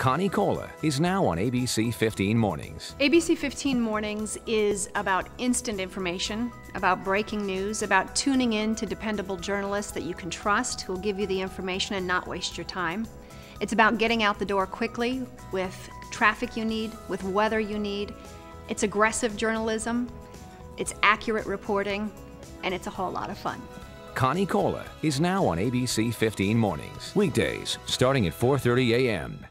Connie Colla is now on ABC 15 Mornings. ABC 15 Mornings is about instant information, about breaking news, about tuning in to dependable journalists that you can trust who will give you the information and not waste your time. It's about getting out the door quickly with traffic you need, with weather you need. It's aggressive journalism, it's accurate reporting, and it's a whole lot of fun. Connie Colla is now on ABC 15 Mornings. Weekdays starting at 4:30 a.m.